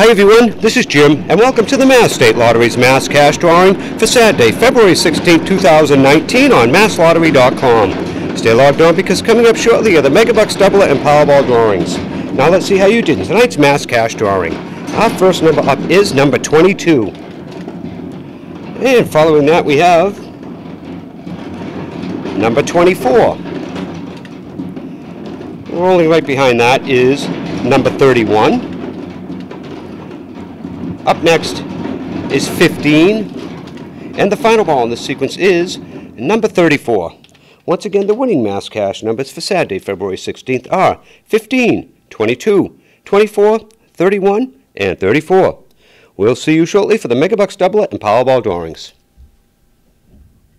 Hi everyone, this is Jim, and welcome to the Mass State Lottery's Mass Cash Drawing for Saturday, February 16, 2019 on masslottery.com. Stay logged on because coming up shortly are the Megabucks Doubler and Powerball drawings. Now let's see how you did in tonight's Mass Cash Drawing. Our first number up is number 22. And following that we have number 24. Rolling right behind that is number 31. Up next is 15. And the final ball in this sequence is number 34. Once again, the winning mass cash numbers for Saturday, February 16th are 15, 22, 24, 31, and 34. We'll see you shortly for the Megabucks Doubler and Powerball drawings.